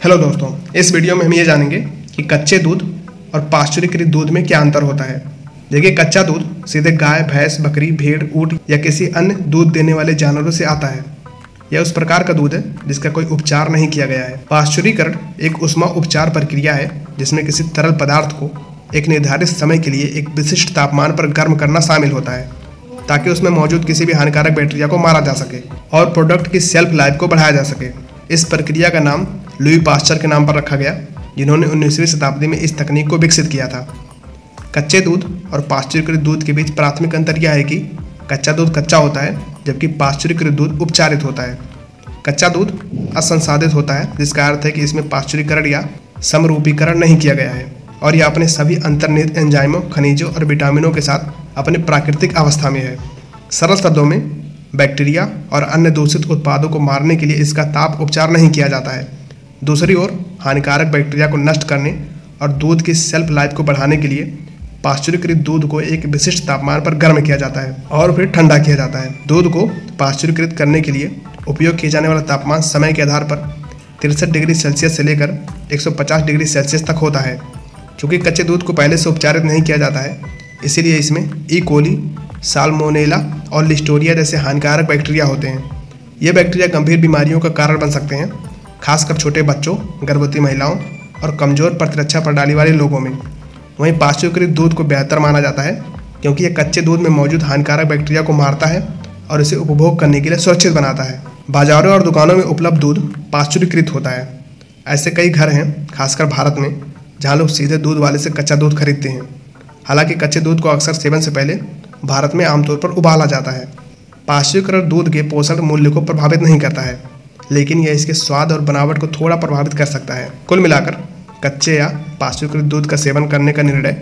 Hello दोस्तों, इस video में हम ये जानेंगे कि कच्चे दूध और पाश्चुरीकृत दूध में क्या अंतर होता है। देखिए, कच्चा दूध सीधे गाय, भैंस, बकरी, भेड़, ऊँट या किसी अन्य दूध देने वाले जानवरों से आता है। यह उस प्रकार का दूध है जिसका कोई उपचार नहीं किया गया है। पाश्चुरीकरण एक उष्मा उपचार प्रक्रिया है जिसमें किसी तरल पदार्थ को एक निर्धारित समय के लिए एक विशिष्ट तापमान पर गर्म करना शामिल होता है, ताकि उसमें मौजूद किसी भी हानिकारक बैक्टीरिया को मारा जा सके और प्रोडक्ट की सेल्फ लाइफ को बढ़ाया जा सके। इस प्रक्रिया का नाम लुई पास्चर के नाम पर रखा गया, जिन्होंने उन्नीसवीं शताब्दी में इस तकनीक को विकसित किया था। कच्चे दूध और पाश्चुरीकृत दूध के बीच प्राथमिक अंतर यह है कि कच्चा दूध कच्चा होता है, जबकि पाश्चुरीकृत दूध उपचारित होता है। कच्चा दूध असंसाधित होता है, जिसका अर्थ है कि इसमें पाश्चुरीकरण या समरूपीकरण नहीं किया गया है, और यह अपने सभी अंतर्निहित एंजाइमों खनिजों और विटामिनों के साथ अपने प्राकृतिक अवस्था में है। सरल शब्दों में बैक्टीरिया और अन्य दूषित उत्पादों को मारने के लिए इसका ताप उपचार नहीं किया जाता है। दूसरी ओर, हानिकारक बैक्टीरिया को नष्ट करने और दूध की सेल्फ लाइफ को बढ़ाने के लिए पाश्चुरीकृत दूध को एक विशिष्ट तापमान पर गर्म किया जाता है और फिर ठंडा किया जाता है। दूध को पाश्चुरीकृत करने के लिए उपयोग किए जाने वाला तापमान समय के आधार पर तिरसठ डिग्री सेल्सियस से लेकर 150 डिग्री सेल्सियस तक होता है। क्योंकि कच्चे दूध को पहले से उपचारित नहीं किया जाता है, इसीलिए इसमें ई. कोली साल्मोनेला और लिस्टोरिया जैसे हानिकारक बैक्टीरिया होते हैं। ये बैक्टीरिया गंभीर बीमारियों का कारण बन सकते हैं, खासकर छोटे बच्चों, गर्भवती महिलाओं और कमज़ोर प्रतिरक्षा प्रणाली वाले लोगों में। वहीं पाश्चुकृत दूध को बेहतर माना जाता है, क्योंकि यह कच्चे दूध में मौजूद हानिकारक बैक्टीरिया को मारता है और इसे उपभोग करने के लिए सुरक्षित बनाता है। बाजारों और दुकानों में उपलब्ध दूध पाश्चुरीकृत होता है। ऐसे कई घर हैं, खासकर भारत में, जहाँ लोग सीधे दूध वाले से कच्चा दूध खरीदते हैं। हालाँकि कच्चे दूध को अक्सर सेवन से पहले भारत में आमतौर पर उबाला जाता है। पाश्चुरीकृत दूध के पोषण मूल्य को प्रभावित नहीं करता है, लेकिन यह इसके स्वाद और बनावट को थोड़ा प्रभावित कर सकता है। कुल मिलाकर, कच्चे या पाश्चुकृत दूध का सेवन करने का निर्णय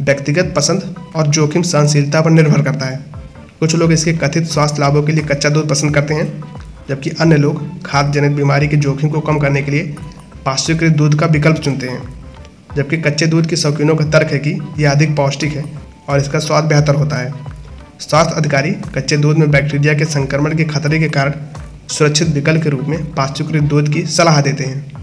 व्यक्तिगत पसंद और जोखिम सहनशीलता पर निर्भर करता है। कुछ लोग इसके कथित स्वास्थ्य लाभों के लिए कच्चा दूध पसंद करते हैं, जबकि अन्य लोग खाद्य जनित बीमारी के जोखिम को कम करने के लिए पाश्चुकृत दूध का विकल्प चुनते हैं, जबकि कच्चे दूध के शौकीनों का तर्क है कि यह अधिक पौष्टिक है। और इसका स्वाद बेहतर होता है। स्वास्थ्य अधिकारी कच्चे दूध में बैक्टीरिया के संक्रमण के खतरे के कारण सुरक्षित विकल्प के रूप में पाश्चुकृत दूध की सलाह देते हैं।